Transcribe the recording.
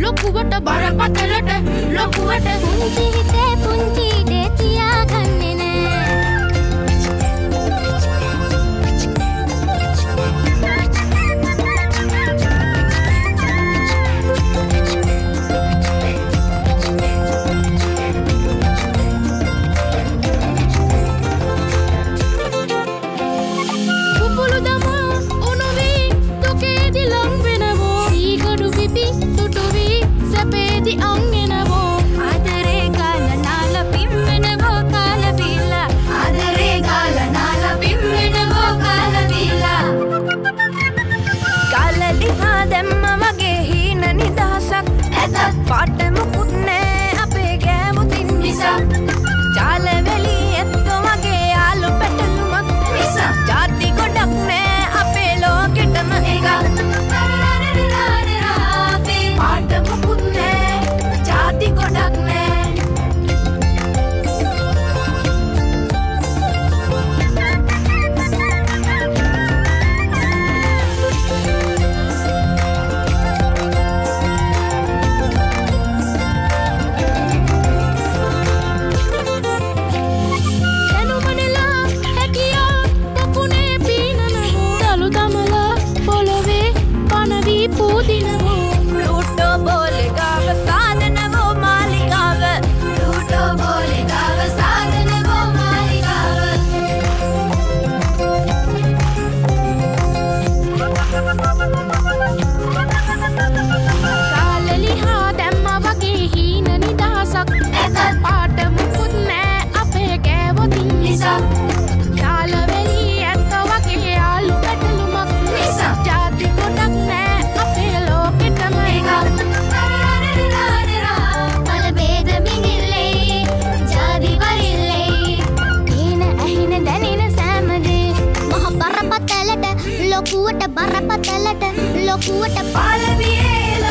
ලොකුවට බරපතලට ලොකුවට පුංචි හිතේ පුංචි ඉඩේ තියාගන්න. பாட்டன் ලොකුවට බරපතලට ලොකුවට පාලවියේල